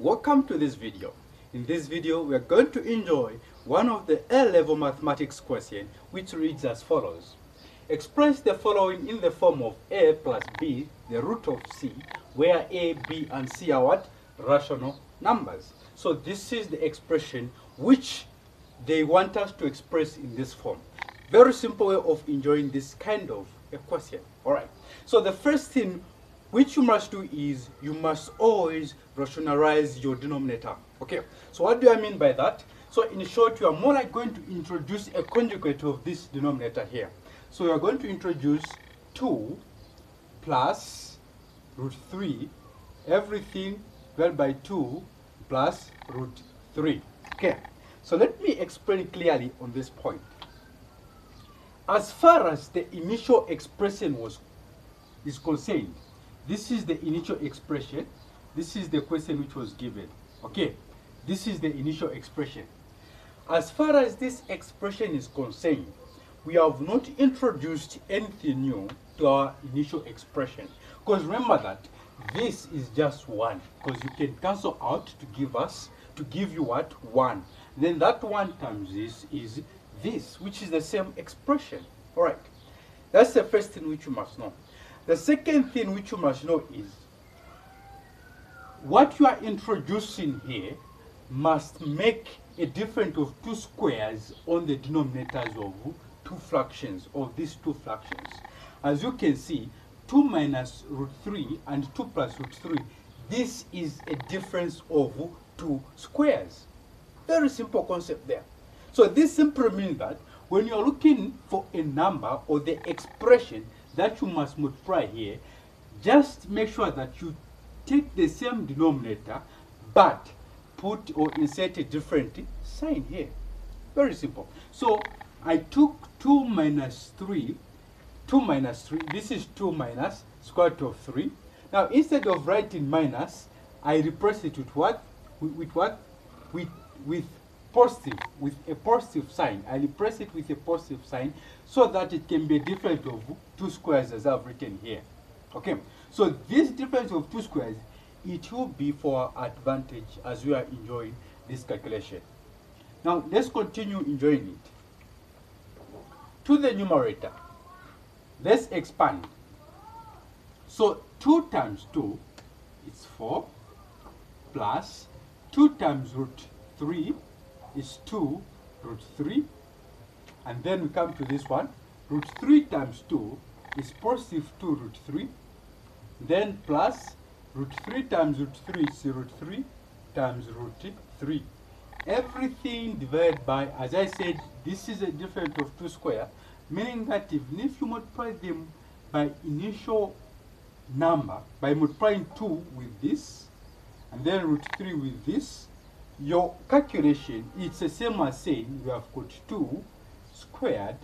Welcome to this video. In this video, we are going to enjoy one of the A-level mathematics question which reads as follows. Express the following in the form of A plus B, the root of C, where A, B, and C are what? Rational numbers. So this is the expression which they want us to express in this form. Very simple way of enjoying this kind of a question. All right. So the first thing which you must do is you must always rationalize your denominator. Okay. So what do I mean by that? So in short, you are more like going to introduce a conjugate of this denominator here. So you are going to introduce 2 plus root 3, everything divided by 2 plus root 3. Okay. So let me explain clearly on this point. As far as the initial expression was is concerned, this is the initial expression. This is the question which was given. Okay, this is the initial expression. As far as this expression is concerned, we have not introduced anything new to our initial expression. Because remember that this is just one. Because you can cancel out to give us, to give you what? One. Then that one times this is this, which is the same expression. All right. That's the first thing which you must know. The second thing which you must know is what you are introducing here must make a difference of two squares on the denominators of two fractions, of these two fractions. As you can see, 2 minus root 3 and 2 plus root 3, this is a difference of two squares. Very simple concept there. So this simply means that when you're looking for a number or the expression that you must multiply here, just make sure that you take the same denominator but put or insert a different sign here. Very simple. So I took 2 minus 3, 2 minus 3, this is 2 minus square root of 3. Now instead of writing minus, I replace it with what? With, with what? With, with positive, with a positive sign. I replace it with a positive sign so that it can be a difference of two squares as I've written here. Okay, so this difference of two squares, it will be for advantage as we are enjoying this calculation. Now let's continue enjoying it. To the numerator, let's expand. So 2 times 2 is 4 plus 2 times root 3 is 2 root 3 and then we come to this one. Root 3 times 2 is positive 2 root 3 then plus root 3 times root 3 is root 3 times root 3 everything divided by as I said this is a difference of 2 square meaning that even if you multiply them by initial number by multiplying 2 with this and then root 3 with this your calculation it's the same as saying you have got 2 squared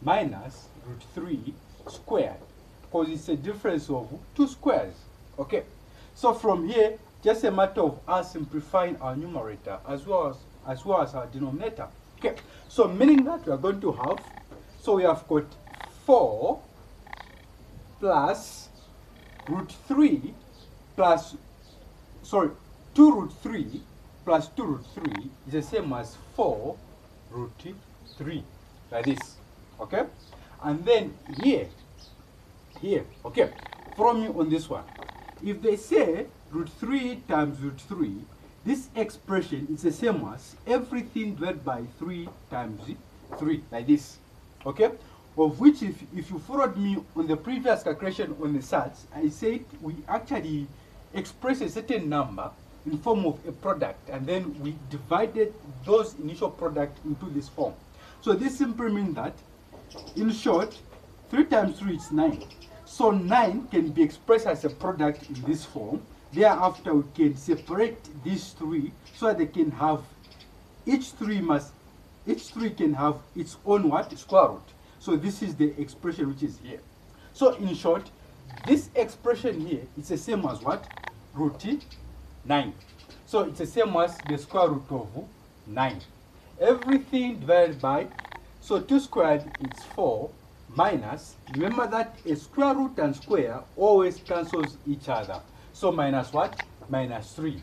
minus root 3 squared because it's a difference of two squares okay? So from here just a matter of us simplifying our numerator as well as as well as our denominator okay? So meaning that we are going to have so we have got 4 plus root 3 plus sorry 2 root 3 plus 2 root 3 is the same as 4 root 3 like this okay? And then here here okay? From me on this one. If they say root 3 times root 3 this expression is the same as everything divided by 3 times 3 like this okay? Of which if, if you followed me on the previous calculation on the sats i said we actually express a certain number in form of a product and then we divided those initial product into this form. So this simply means that in short 3 times 3 is 9 so 9 can be expressed as a product in this form. Thereafter we can separate these three so they can have each three must each three can have its own what? Square root. So this is the expression which is here. So in short this expression here is the same as what? Root 9 so it's the same as the square root of 9 everything divided by so 2 squared is 4 minus remember that a square root and square always cancels each other so minus what minus 3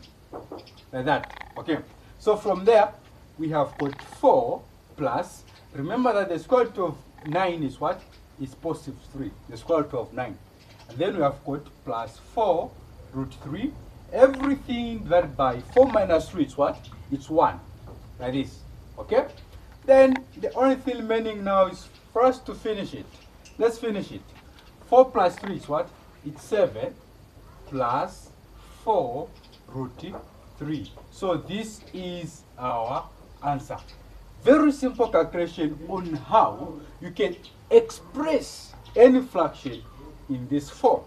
like that. Okay. So from there, we have got 4 plus, remember that the square root of 9 is what? Is positive 3, the square root of 9. And then we have got plus 4 root 3. Everything divided by 4 minus 3 is what? It's 1, like this. Okay? Then the only thing remaining now is for us to finish it. Let's finish it. 4 plus 3 is what? It's 7 plus 4 root 3. So this is our answer. Very simple calculation on how you can express any fraction in this form.